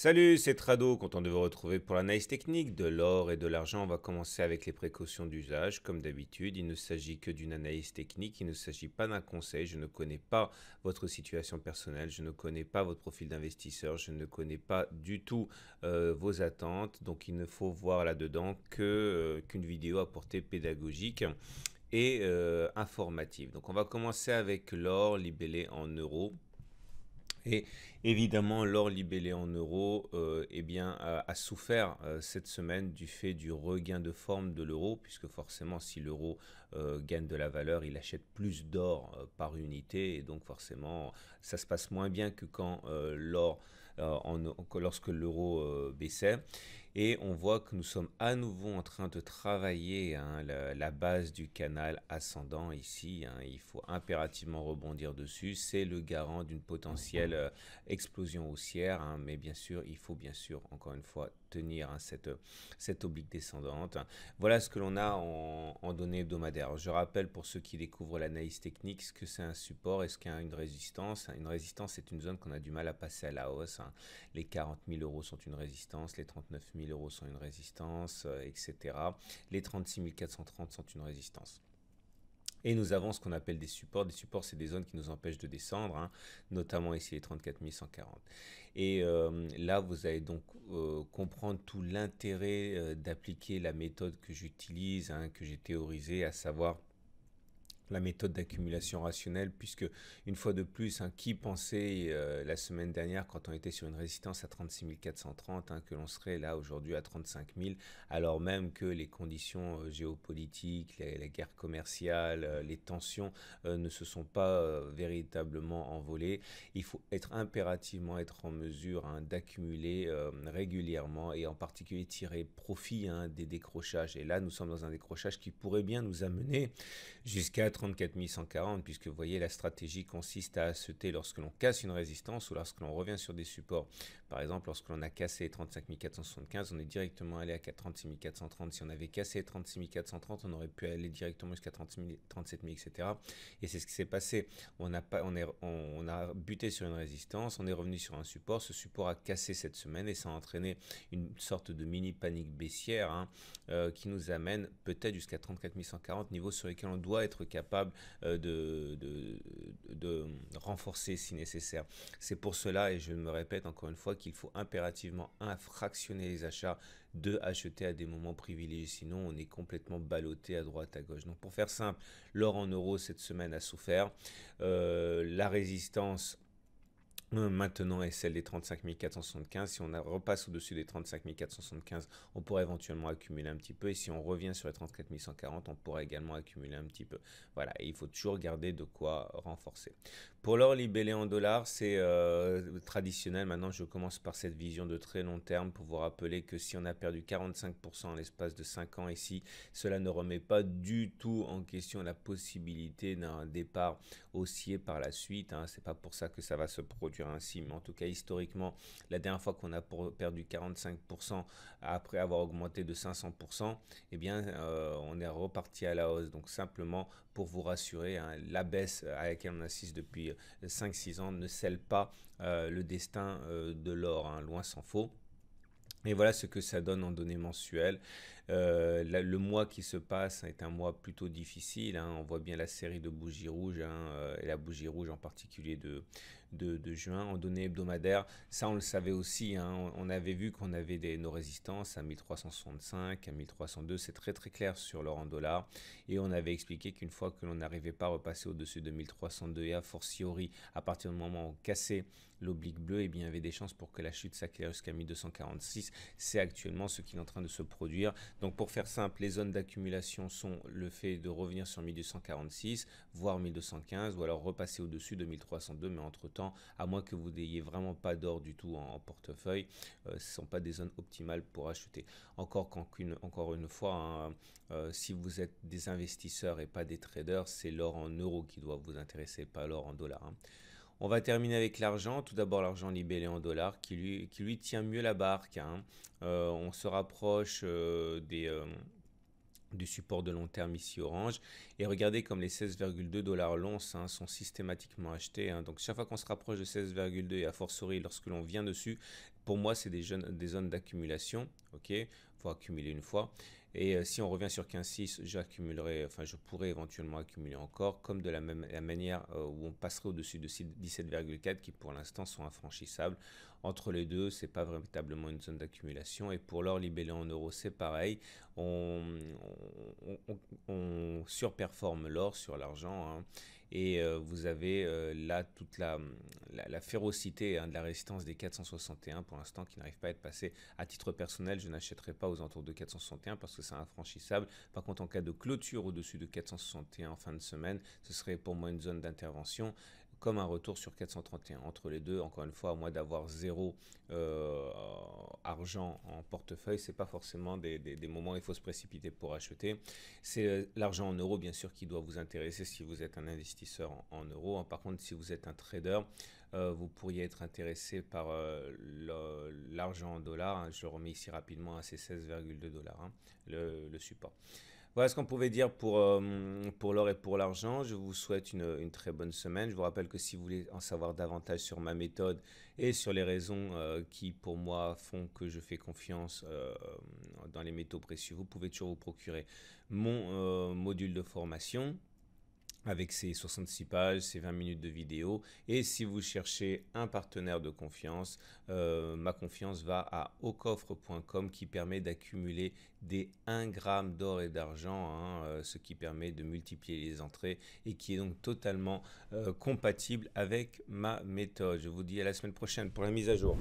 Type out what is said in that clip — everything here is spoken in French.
Salut, c'est Trado, content de vous retrouver pour l'analyse technique de l'or et de l'argent. On va commencer avec les précautions d'usage. Comme d'habitude, il ne s'agit que d'une analyse technique, il ne s'agit pas d'un conseil. Je ne connais pas votre situation personnelle, je ne connais pas votre profil d'investisseur, je ne connais pas du tout euh, vos attentes. Donc il ne faut voir là-dedans euh, qu'une vidéo à portée pédagogique et euh, informative. Donc on va commencer avec l'or libellé en euros. Et évidemment, l'or libellé en euros euh, eh bien, a, souffert euh, cette semaine du fait du regain de forme de l'euro, puisque forcément, si l'euro euh, gagne de la valeur, il achète plus d'or par unité, et donc forcément, ça se passe moins bien que quand l'or, lorsque l'euro baissait. Et on voit que nous sommes à nouveau en train de travailler hein, la, base du canal ascendant ici. Hein. il faut impérativement rebondir dessus. C'est le garant d'une potentielle euh, explosion haussière. Hein. mais bien sûr, il faut bien sûr, encore une fois, tenir cette, cette oblique descendante. Voilà ce que l'on a en, données hebdomadaires. Je rappelle pour ceux qui découvrent l'analyse technique ce que c'est un support et ce qu'est une résistance. Une résistance, c'est une zone qu'on a du mal à passer à la hausse. Les 40 000 euros sont une résistance, les 39 000 euros sont une résistance, euh, etc. Les 36 430 sont une résistance. Et nous avons ce qu'on appelle des supports. Des supports, c'est des zones qui nous empêchent de descendre, hein, notamment ici les 34 140. Et euh, là, vous allez donc euh, comprendre tout l'intérêt d'appliquer la méthode que j'utilise, hein, que j'ai théorisée, à savoir la méthode d'accumulation rationnelle, puisque une fois de plus, hein, qui pensait euh, la semaine dernière, quand on était sur une résistance à 36 430, hein, que l'on serait là aujourd'hui à 35 000, alors même que les conditions euh, géopolitiques, la, guerre commerciale, euh, les tensions ne se sont pas véritablement envolées. Il faut être impérativement être en mesure hein, d'accumuler régulièrement et en particulier tirer profit des décrochages. Et là, nous sommes dans un décrochage qui pourrait bien nous amener jusqu'à 34 140, puisque vous voyez, la stratégie consiste à acheter lorsque l'on casse une résistance ou lorsque l'on revient sur des supports. Par exemple, lorsque l'on a cassé 35 475, on est directement allé à 36 430. Si on avait cassé 36 430, on aurait pu aller directement jusqu'à 37 000, etc. Et c'est ce qui s'est passé. On a, pas, on, est, on, a buté sur une résistance, on est revenu sur un support. Ce support a cassé cette semaine et ça a entraîné une sorte de mini panique baissière hein, euh, qui nous amène peut-être jusqu'à 34 140, niveau sur lesquels on doit être capable euh, de, renforcer si nécessaire. C'est pour cela, et je me répète encore une fois, qu'il faut impérativement infractionner les achats, de acheter à des moments privilégiés, sinon on est complètement ballotté à droite, à gauche. Donc pour faire simple, l'or en euros cette semaine a souffert. Euh, la résistance maintenant est celle des 35 475. Si on repasse au-dessus des 35 475, on pourrait éventuellement accumuler un petit peu. Et si on revient sur les 34 140, on pourrait également accumuler un petit peu. Voilà, et il faut toujours garder de quoi renforcer. Pour l'or libellé en dollars, c'est euh, traditionnel. Maintenant, je commence par cette vision de très long terme pour vous rappeler que si on a perdu 45% en l'espace de 5 ans ici, cela ne remet pas du tout en question la possibilité d'un départ haussier par la suite. Hein. C'est pas pour ça que ça va se produire ainsi, mais en tout cas historiquement, la dernière fois qu'on a perdu 45% après avoir augmenté de 500%, eh bien euh, on est reparti à la hausse. Donc simplement pour vous rassurer, hein, la baisse à laquelle on assiste depuis 5-6 ans ne scelle pas euh, le destin euh, de l'or, hein, loin s'en faut. Et voilà ce que ça donne en données mensuelles. Euh, le mois qui se passe est un mois plutôt difficile. Hein. On voit bien la série de bougies rouges, hein, euh, et la bougie rouge en particulier de, juin. En données hebdomadaires, ça on le savait aussi. Hein. On, avait vu qu'on avait nos résistances à 1365, à 1302. C'est très très clair sur l'or en dollars. Et on avait expliqué qu'une fois que l'on n'arrivait pas à repasser au-dessus de 1302 et a fortiori, à partir du moment où on cassait l'oblique bleu, et eh bien, il y avait des chances pour que la chute s'accélère jusqu'à 1246. C'est actuellement ce qui est en train de se produire. Donc pour faire simple, les zones d'accumulation sont le fait de revenir sur 1246, voire 1215, ou alors repasser au-dessus de 1302, mais entre-temps, à moins que vous n'ayez vraiment pas d'or du tout en, portefeuille, euh, ce ne sont pas des zones optimales pour acheter. Encore, encore une fois, hein, euh, si vous êtes des investisseurs et pas des traders, c'est l'or en euros qui doit vous intéresser, pas l'or en dollars. Hein. On va terminer avec l'argent. Tout d'abord l'argent libellé en dollars qui lui, tient mieux la barque. Hein. Euh, on se rapproche euh, euh, du support de long terme ici Orange. Et regardez comme les 16,2 dollars l'once hein, sont systématiquement achetés. Hein. Donc chaque fois qu'on se rapproche de 16,2 et a fortiori lorsque l'on vient dessus, pour moi c'est des, des, zones d'accumulation. Ok, faut accumuler une fois. Et euh, si on revient sur 15,6, j'accumulerai, enfin je pourrais éventuellement accumuler encore, comme de la même manière euh, où on passerait au-dessus de 17,4 qui pour l'instant sont infranchissables. Entre les deux, c'est pas véritablement une zone d'accumulation. Et pour l'or libellé en euros, c'est pareil. On, on, surperforme l'or sur l'argent. Hein. Et euh, vous avez euh, là toute la, la, férocité hein, de la résistance des 461 pour l'instant qui n'arrive pas à être passée. À titre personnel, je n'achèterai pas aux entours de 461 parce que c'est infranchissable. Par contre, en cas de clôture au-dessus de 461 en fin de semaine, ce serait pour moi une zone d'intervention comme un retour sur 431. Entre les deux, encore une fois, à moins d'avoir zéro euh, argent en portefeuille, c'est pas forcément des, moments où il faut se précipiter pour acheter. C'est euh, l'argent en euros, bien sûr, qui doit vous intéresser si vous êtes un investisseur en, euros. Hein. Par contre, si vous êtes un trader, euh, vous pourriez être intéressé par l'argent en dollars. Hein. Je remets ici rapidement à ces 16,2 dollars, hein, le support. Voilà ce qu'on pouvait dire pour, euh, pour l'or et pour l'argent. Je vous souhaite une, très bonne semaine. Je vous rappelle que si vous voulez en savoir davantage sur ma méthode et sur les raisons euh, qui, pour moi, font que je fais confiance euh, dans les métaux précieux, vous pouvez toujours vous procurer mon module de formation avec ses 66 pages, ses 20 minutes de vidéo. Et si vous cherchez un partenaire de confiance, euh, ma confiance va à aucoffre.com qui permet d'accumuler des 1 gramme d'or et d'argent, hein, euh, ce qui permet de multiplier les entrées et qui est donc totalement euh, compatible avec ma méthode. Je vous dis à la semaine prochaine pour la mise à jour.